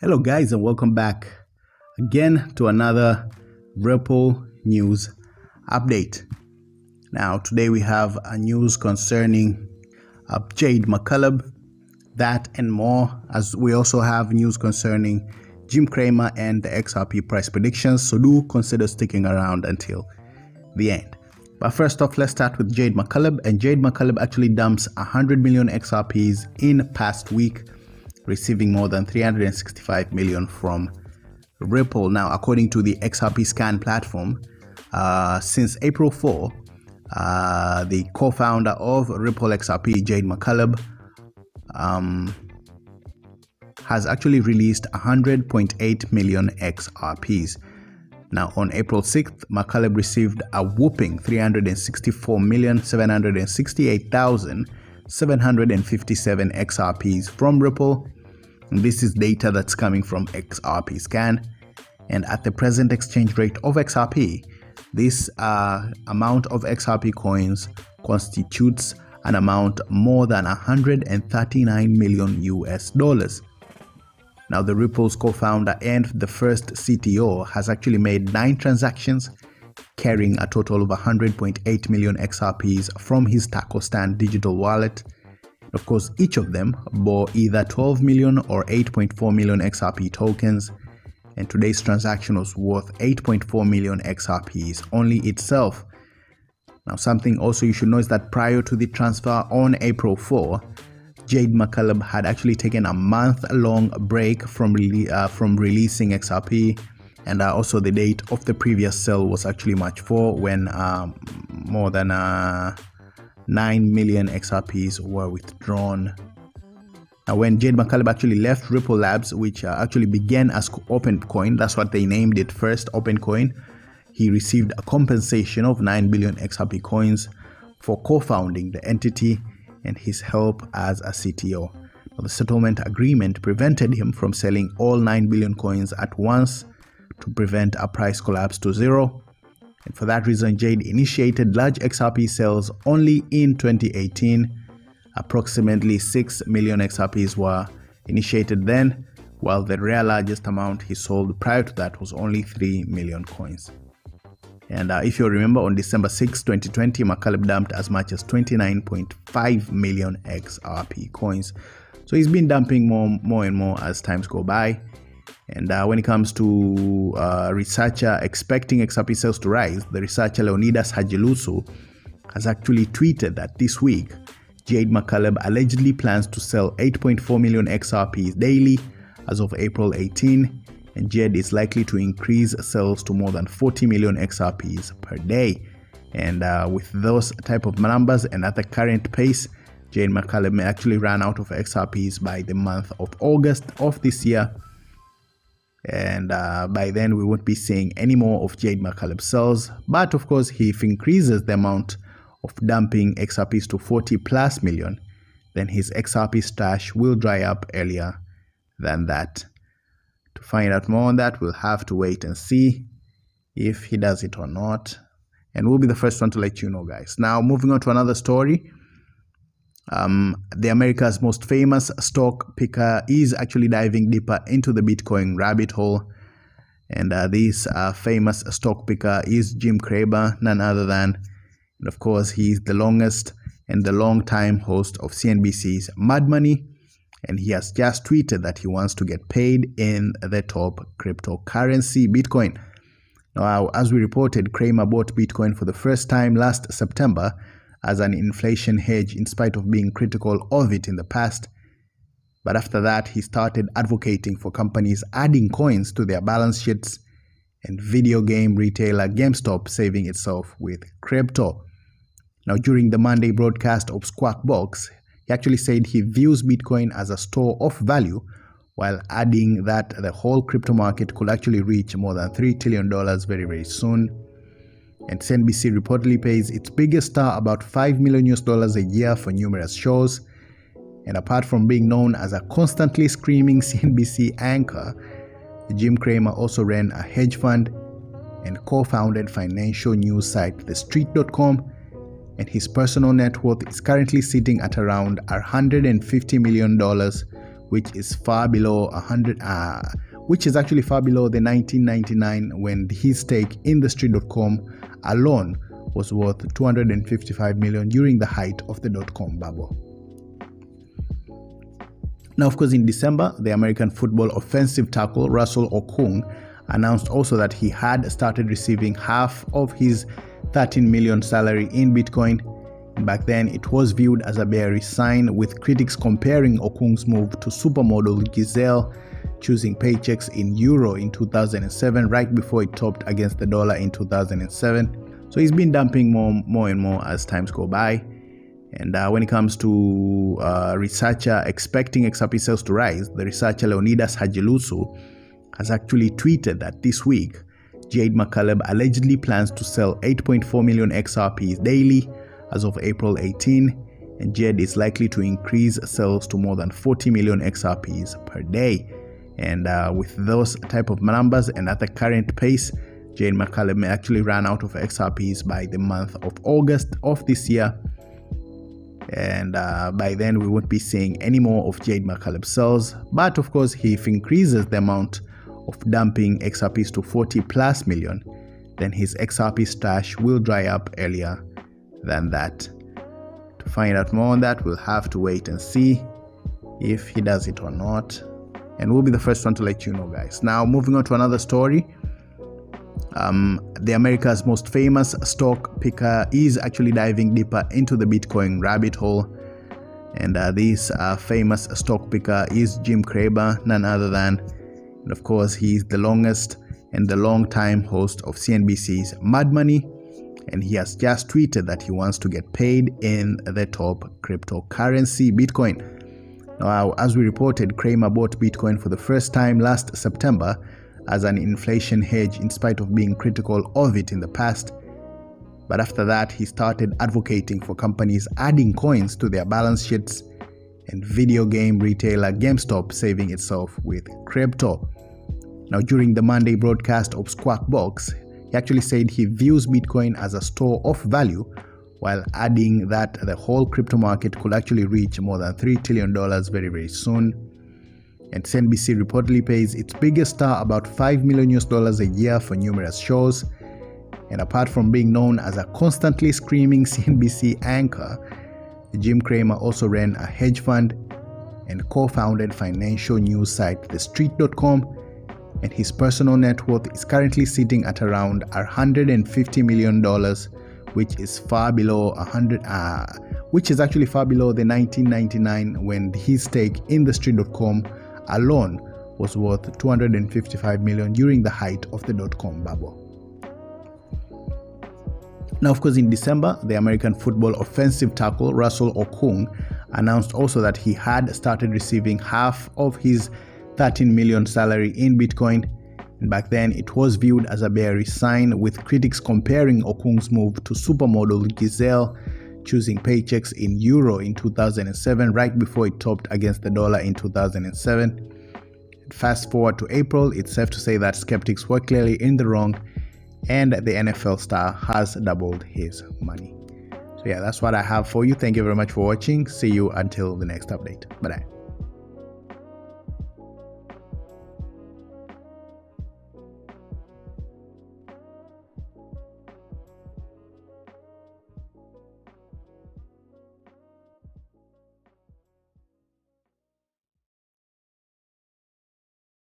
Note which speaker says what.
Speaker 1: Hello, guys, and welcome back again to another Ripple news update. Now, today we have a news concerning uh, Jade McCaleb, that and more, as we also have news concerning Jim Cramer and the XRP price predictions. So, do consider sticking around until the end. But first off, let's start with Jade McCaleb. And Jade McCaleb actually dumps 100 million XRPs in past week receiving more than 365 million from Ripple. Now, according to the XRP scan platform, uh, since April 4, uh, the co founder of Ripple XRP, Jade McCaleb, um, has actually released 100.8 million XRPs. Now, on April 6th, McCaleb received a whooping 364,768,757 XRPs from Ripple this is data that's coming from XRP scan. And at the present exchange rate of XRP, this uh, amount of XRP coins constitutes an amount more than 139 million US dollars. Now, the Ripple's co founder and the first CTO has actually made nine transactions carrying a total of 100.8 million XRPs from his Taco Stand digital wallet of course, each of them bore either 12 million or 8.4 million XRP tokens, and today's transaction was worth 8.4 million XRPs only itself. Now, something also you should know is that prior to the transfer on April 4, Jade McCaleb had actually taken a month-long break from uh, from releasing XRP, and uh, also the date of the previous sale was actually March 4, when um, more than uh, 9 million XRPs were withdrawn. Now, when Jade McCaleb actually left Ripple Labs, which uh, actually began as OpenCoin, that's what they named it first, OpenCoin, he received a compensation of 9 billion XRP coins for co founding the entity and his help as a CTO. Now, the settlement agreement prevented him from selling all 9 billion coins at once to prevent a price collapse to zero and for that reason, Jade initiated large XRP sales only in 2018. Approximately 6 million XRPs were initiated then, while the rare largest amount he sold prior to that was only 3 million coins. And uh, if you remember, on December 6, 2020, McCaleb dumped as much as 29.5 million XRP coins. So he's been dumping more, more and more as times go by. And uh, when it comes to uh, researcher expecting XRP sales to rise, the researcher Leonidas Hadjiloizou has actually tweeted that this week, Jade McCaleb allegedly plans to sell 8.4 million XRPs daily as of April 18, and Jade is likely to increase sales to more than 40 million XRPs per day. And uh, with those type of numbers and at the current pace, Jade McCaleb may actually run out of XRPs by the month of August of this year and uh, by then we won't be seeing any more of Jade McCaleb cells. But of course, if he increases the amount of dumping XRPs to 40 plus million, then his XRP stash will dry up earlier than that. To find out more on that, we'll have to wait and see if he does it or not. And we'll be the first one to let you know, guys. Now, moving on to another story. Um, the America's most famous stock picker is actually diving deeper into the Bitcoin rabbit hole. And uh, this uh, famous stock picker is Jim Cramer, none other than, and of course, he's the longest and the long-time host of CNBC's Mad Money. And he has just tweeted that he wants to get paid in the top cryptocurrency, Bitcoin. Now, as we reported, Cramer bought Bitcoin for the first time last September as an inflation hedge in spite of being critical of it in the past. But after that, he started advocating for companies adding coins to their balance sheets and video game retailer GameStop saving itself with crypto. Now, during the Monday broadcast of Squawk Box, he actually said he views Bitcoin as a store of value while adding that the whole crypto market could actually reach more than $3 trillion very, very soon and CNBC reportedly pays its biggest star about 5 million US dollars a year for numerous shows. And apart from being known as a constantly screaming CNBC anchor, Jim Cramer also ran a hedge fund and co founded financial news site TheStreet.com. And his personal net worth is currently sitting at around $150 million, which is far below 100 uh, which is actually far below the 1999 when his stake in the street.com alone was worth 255 million during the height of the dot-com bubble. Now, of course, in December, the American football offensive tackle Russell Okung announced also that he had started receiving half of his 13 million salary in Bitcoin. Back then, it was viewed as a bearish sign, with critics comparing Okung's move to supermodel Gisele choosing paychecks in euro in 2007, right before it topped against the dollar in 2007. So he's been dumping more, more and more as times go by. And uh, when it comes to uh, researcher expecting XRP sales to rise, the researcher Leonidas Hadjiloizou has actually tweeted that this week, Jade McCaleb allegedly plans to sell 8.4 million XRPs daily as of April 18, and Jade is likely to increase sales to more than 40 million XRPs per day. And uh, with those type of numbers and at the current pace, Jade McCaleb may actually run out of XRPs by the month of August of this year. And uh, by then, we won't be seeing any more of Jade McCaleb sales. But of course, if he increases the amount of dumping XRPs to 40 plus million, then his XRP stash will dry up earlier than that. To find out more on that, we'll have to wait and see if he does it or not. And we'll be the first one to let you know, guys. Now, moving on to another story. Um, the America's most famous stock picker is actually diving deeper into the Bitcoin rabbit hole. And uh, this uh, famous stock picker is Jim Cramer, none other than and of course, he's the longest and the long-time host of CNBC's Mad Money. And he has just tweeted that he wants to get paid in the top cryptocurrency, Bitcoin. Now, as we reported, Cramer bought Bitcoin for the first time last September as an inflation hedge in spite of being critical of it in the past. But after that, he started advocating for companies adding coins to their balance sheets and video game retailer GameStop saving itself with crypto. Now, during the Monday broadcast of Squawk Box, he actually said he views Bitcoin as a store of value, while adding that the whole crypto market could actually reach more than $3 trillion very, very soon. And CNBC reportedly pays its biggest star about 5 million US dollars a year for numerous shows. And apart from being known as a constantly screaming CNBC anchor, Jim Cramer also ran a hedge fund and co founded financial news site TheStreet.com and his personal net worth is currently sitting at around 150 million dollars which is far below 100 uh, which is actually far below the 1999 when his stake in the street.com alone was worth 255 million during the height of the dot-com bubble now of course in december the american football offensive tackle russell okung announced also that he had started receiving half of his 13 million salary in Bitcoin. And back then, it was viewed as a bearish sign, with critics comparing Okung's move to supermodel Gisele choosing paychecks in euro in 2007, right before it topped against the dollar in 2007. Fast forward to April, it's safe to say that skeptics were clearly in the wrong, and the NFL star has doubled his money. So, yeah, that's what I have for you. Thank you very much for watching. See you until the next update. Bye.